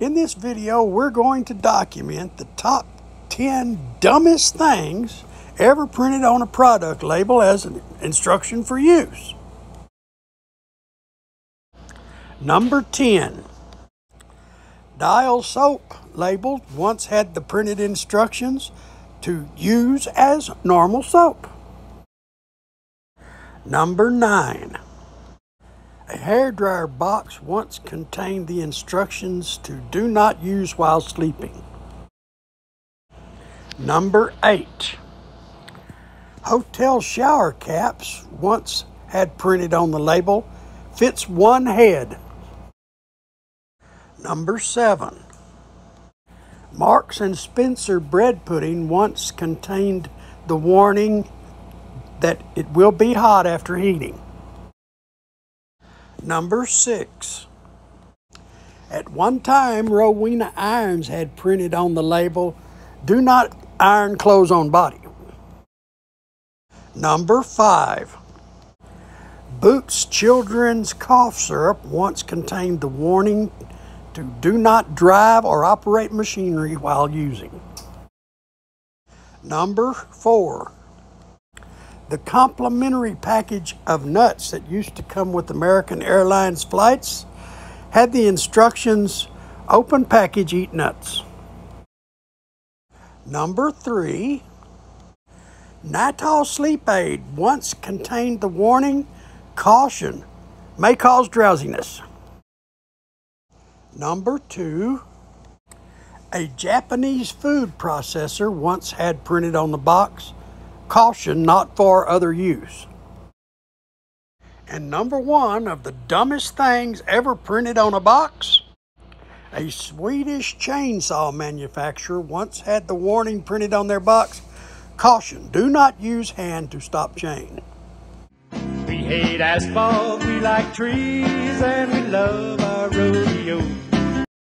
this video, we're going to document the top 10 dumbest things ever printed on a product label as an instruction for use. Number 10. Dial soap label once had the printed instructions to use as normal soap. Number 9. Hairdryer box once contained the instructions to do not use while sleeping. Number 8. Hotel shower caps once had printed on the label fits one head. Number 7. Marks and Spencer bread pudding once contained the warning that it will be hot after heating. Number six. At one time, Rowenta Irons had printed on the label, Do not iron clothes on body. Number five. Boots Children's Cough Syrup once contained the warning to do not drive or operate machinery while using. Number four. The complimentary package of nuts that used to come with American Airlines flights had the instructions open package, eat nuts. Number three, Nytol Sleep Aid once contained the warning caution may cause drowsiness. Number two, a Japanese food processor once had printed on the box caution not for other use. And number one of the dumbest things ever printed on a box a Swedish chainsaw manufacturer once had the warning printed on their box caution, do not use hand to stop chain. We hate asphalt, we like trees, and we love our rodeo.